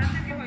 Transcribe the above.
Adelante,